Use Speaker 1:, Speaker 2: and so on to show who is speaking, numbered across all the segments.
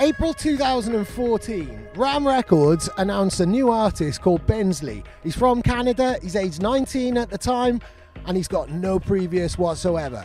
Speaker 1: April 2014, Ram Records announced a new artist called Bensley. He's from Canada, he's aged 19 at the time, and he's got no previous whatsoever.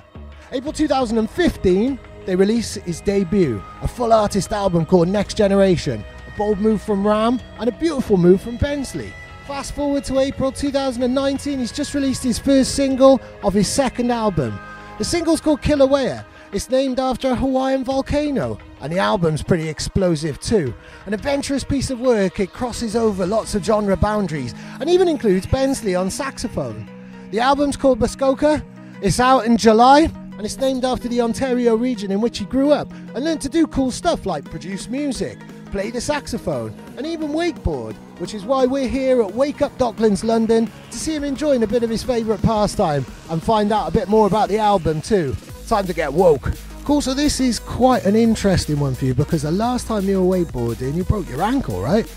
Speaker 1: April 2015, they release his debut, a full artist album called Next Generation. A bold move from Ram and a beautiful move from Bensley. Fast forward to April 2019, he's just released his first single of his second album. The single's called Kilauea. It's named after a Hawaiian volcano, and the album's pretty explosive too. An adventurous piece of work, it crosses over lots of genre boundaries and even includes Bensley on saxophone. The album's called Muskoka, it's out in July, and it's named after the Ontario region in which he grew up and learned to do cool stuff like produce music, play the saxophone, and even wakeboard, which is why we're here at Wake Up Docklands, London, to see him enjoying a bit of his favourite pastime and find out a bit more about the album too. Time to get woke. Cool, so this is quite an interesting one for you because the last time you were wakeboarding, you broke your ankle, right?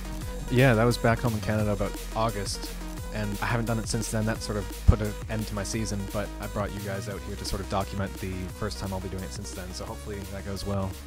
Speaker 2: Yeah, that was back home in Canada about August, and I haven't done it since then. That sort of put an end to my season, but I brought you guys out here to sort of document the first time I'll be doing it since then, so hopefully that goes well.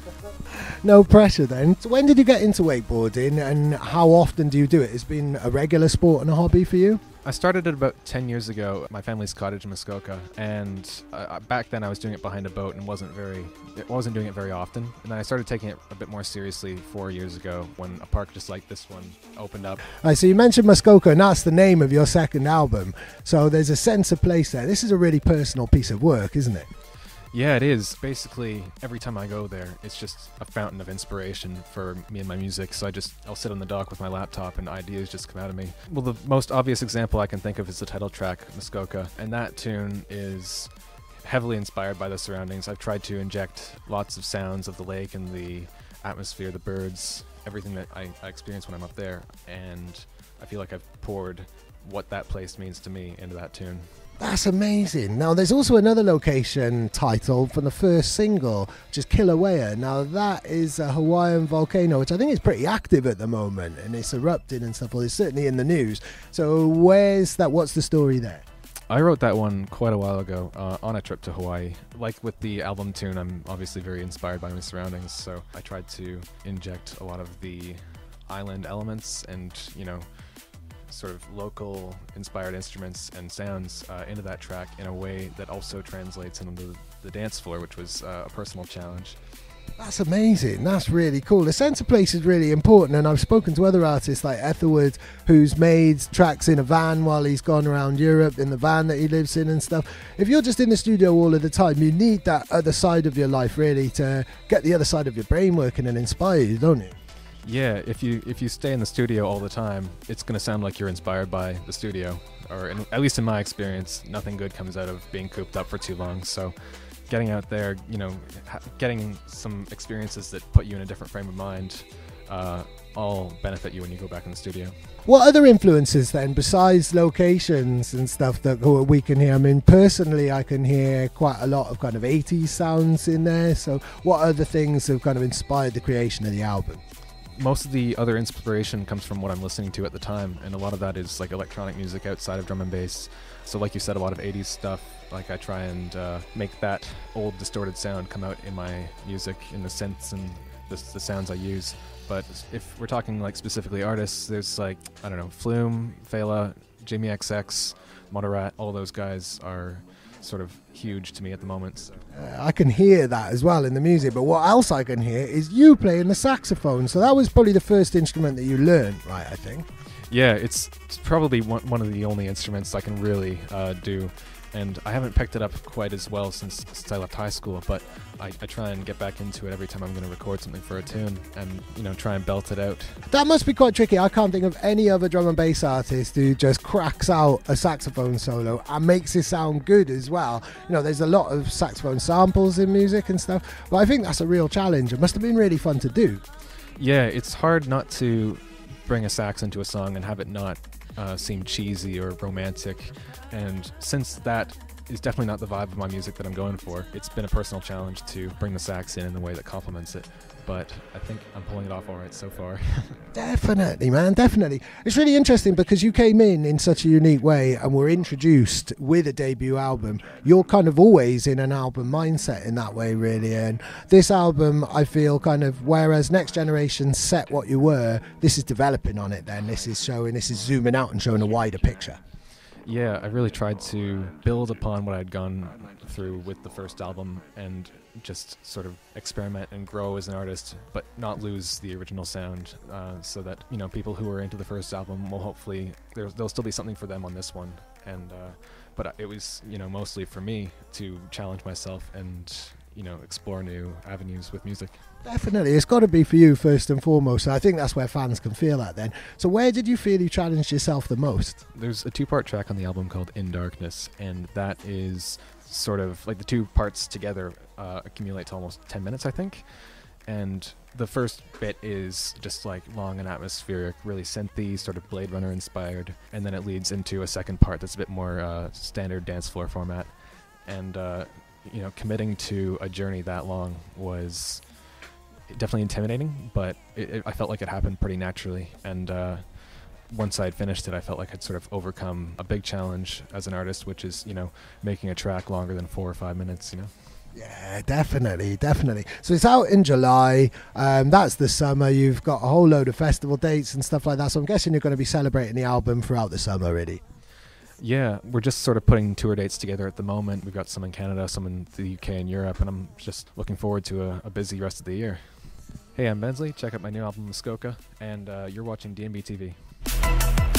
Speaker 1: No pressure then. So when did you get into wakeboarding and how often do you do it? It's been a regular sport and a hobby for you?
Speaker 2: I started it about 10 years ago at my family's cottage in Muskoka, and uh, back then I was doing it behind a boat and wasn't very, wasn't doing it very often. And then I started taking it a bit more seriously four years ago when a park just like this one opened up.
Speaker 1: All right, so you mentioned Muskoka, and that's the name of your second album. So there's a sense of place there. This is a really personal piece of work, isn't it?
Speaker 2: Yeah, it is. Basically, every time I go there, it's just a fountain of inspiration for me and my music. So I just I'll sit on the dock with my laptop and ideas just come out of me. Well, the most obvious example I can think of is the title track Muskoka, and that tune is heavily inspired by the surroundings. I've tried to inject lots of sounds of the lake and the atmosphere, the birds, everything that I, I experience when I'm up there, and I feel like I've poured what that place means to me into that tune.
Speaker 1: That's amazing. Now, there's also another location title from the first single, which is Kilauea. Now, that is a Hawaiian volcano, which I think is pretty active at the moment, and it's erupting and stuff. Well, it's certainly in the news. So, where's that? What's the story there?
Speaker 2: I wrote that one quite a while ago uh, on a trip to Hawaii. Like with the album tune, I'm obviously very inspired by my surroundings, so I tried to inject a lot of the island elements and, you know, sort of local inspired instruments and sounds uh, into that track in a way that also translates into the dance floor, which was uh, a personal challenge.
Speaker 1: That's amazing. That's really cool. The centre place is really important, and I've spoken to other artists like Etherwood, who's made tracks in a van while he's gone around Europe in the van that he lives in and stuff. If you're just in the studio all of the time, you need that other side of your life really to get the other side of your brain working and inspire you, don't you?
Speaker 2: Yeah, if you if you stay in the studio all the time, it's going to sound like you're inspired by the studio, or in, at least in my experience, nothing good comes out of being cooped up for too long. So, getting out there, you know, getting some experiences that put you in a different frame of mind, uh, all benefit you when you go back in the studio.
Speaker 1: What other influences then, besides locations and stuff that we can hear? I mean, personally, I can hear quite a lot of kind of 80s sounds in there. So, what other things have kind of inspired the creation of the album?
Speaker 2: Most of the other inspiration comes from what I'm listening to at the time, and a lot of that is like electronic music outside of drum and bass. So, like you said, a lot of 80s stuff. Like I try and uh, make that old distorted sound come out in my music, in the synths and the, the sounds I use. But if we're talking like specifically artists, there's like I don't know, Flume, Fela, Jamie XX, Moderat. All those guys are sort of huge to me at the moment. So.
Speaker 1: Uh, I can hear that as well in the music, but what else I can hear is you playing the saxophone. So that was probably the first instrument that you learned, right? I think.
Speaker 2: Yeah, it's, it's probably one, one of the only instruments I can really uh, do and I haven't picked it up quite as well since, since I left high school. But I, I try and get back into it every time I'm going to record something for a tune, and you know try and belt it out.
Speaker 1: That must be quite tricky. I can't think of any other drum and bass artist who just cracks out a saxophone solo and makes it sound good as well. You know, there's a lot of saxophone samples in music and stuff, but I think that's a real challenge. It must have been really fun to do.
Speaker 2: Yeah, it's hard not to bring a sax into a song and have it not uh, seem cheesy or romantic. And since that is definitely not the vibe of my music that I'm going for. It's been a personal challenge to bring the sax in in a way that complements it, but I think I'm pulling it off all right so far.
Speaker 1: definitely, man, definitely. It's really interesting because you came in in such a unique way and were introduced with a debut album. You're kind of always in an album mindset in that way, really. And this album, I feel kind of, whereas Next Generation set what you were, this is developing on it then. This is showing, this is zooming out and showing a wider picture.
Speaker 2: Yeah, I really tried to build upon what I'd gone through with the first album and just sort of experiment and grow as an artist, but not lose the original sound. Uh, so that you know, people who are into the first album will hopefully there'll still be something for them on this one. And uh, but it was you know mostly for me to challenge myself and you know explore new avenues with music.
Speaker 1: Definitely, it's got to be for you first and foremost. I think that's where fans can feel that. Then, so where did you feel you challenged yourself the most?
Speaker 2: There's a two-part track on the album called "In Darkness," and that is sort of like the two parts together uh, accumulate to almost 10 minutes, I think. And the first bit is just like long and atmospheric, really synthy, sort of Blade Runner inspired, and then it leads into a second part that's a bit more uh, standard dance floor format. And uh, you know, committing to a journey that long was definitely intimidating, but it, it, I felt like it happened pretty naturally. And uh, once I had finished it, I felt like I'd sort of overcome a big challenge as an artist, which is you know making a track longer than four or five minutes. You know.
Speaker 1: Yeah, definitely, definitely. So it's out in July. Um, that's the summer. You've got a whole load of festival dates and stuff like that. So I'm guessing you're going to be celebrating the album throughout the summer, really.
Speaker 2: Yeah, we're just sort of putting tour dates together at the moment. We've got some in Canada, some in the UK and Europe, and I'm just looking forward to a, a busy rest of the year. Hey, I'm Bensley. Check out my new album, Muskoka, and uh, you're watching DNB TV.